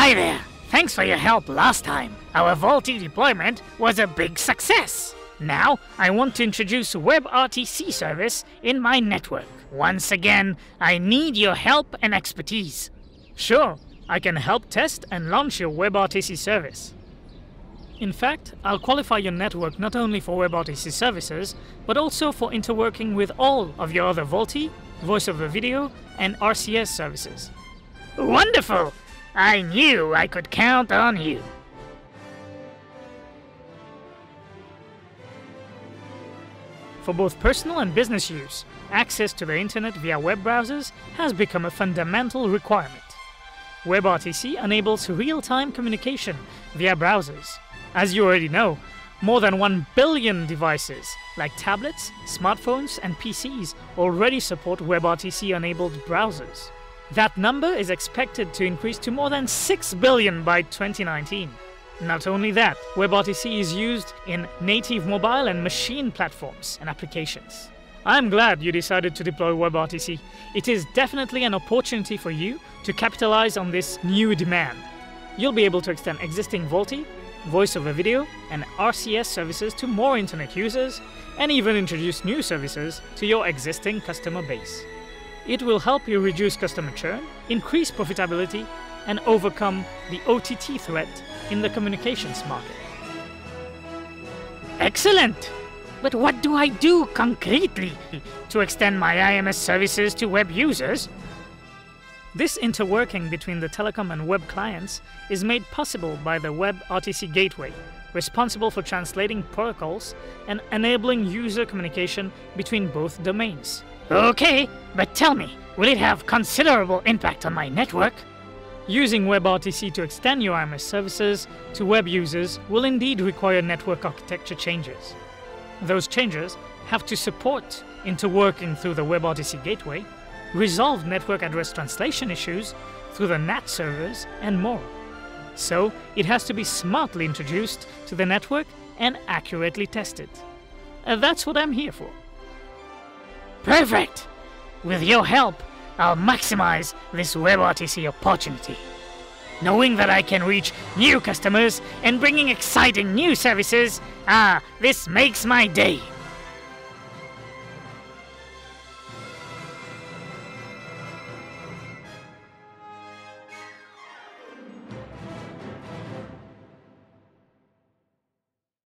Hi there! Thanks for your help last time. Our VoLTE deployment was a big success. Now, I want to introduce WebRTC service in my network. Once again, I need your help and expertise. Sure, I can help test and launch your WebRTC service. In fact, I'll qualify your network not only for WebRTC services, but also for interworking with all of your other VoLTE, voice over video, and RCS services. Wonderful! I knew I could count on you. For both personal and business use, access to the internet via web browsers has become a fundamental requirement. WebRTC enables real-time communication via browsers. As you already know, more than 1 billion devices, like tablets, smartphones, and PCs, already support WebRTC-enabled browsers. That number is expected to increase to more than 6 billion by 2019. Not only that, WebRTC is used in native mobile and machine platforms and applications. I'm glad you decided to deploy WebRTC. It is definitely an opportunity for you to capitalize on this new demand. You'll be able to extend existing VoLTE, voice over video, and RCS services to more internet users, and even introduce new services to your existing customer base. It will help you reduce customer churn, increase profitability, and overcome the OTT threat in the communications market. Excellent! But what do I do concretely to extend my IMS services to web users? This interworking between the telecom and web clients is made possible by the Web RTC Gateway, responsible for translating protocols and enabling user communication between both domains. Okay, but tell me, will it have considerable impact on my network? Using WebRTC to extend your IMS services to web users will indeed require network architecture changes. Those changes have to support interworking through the WebRTC gateway, resolve network address translation issues through the NAT servers, and more. So, it has to be smartly introduced to the network and accurately tested. Uh, that's what I'm here for. Perfect! With your help, I'll maximize this WebRTC opportunity. Knowing that I can reach new customers and bringing exciting new services, ah, this makes my day.